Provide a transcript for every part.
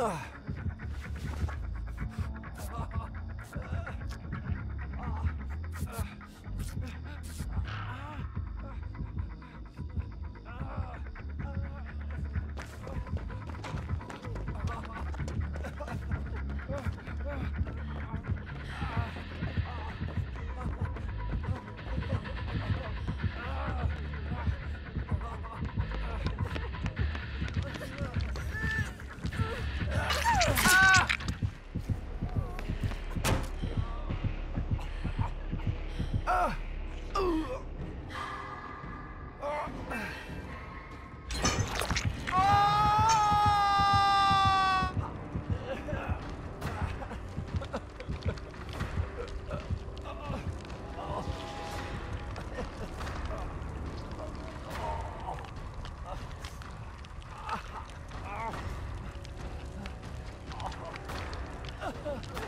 Ah! Oh,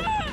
Ah!